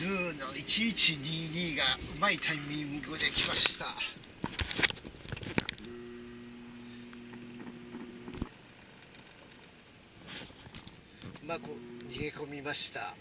ヌーの1122がうまいタイミングできました。うまく逃げ込みました。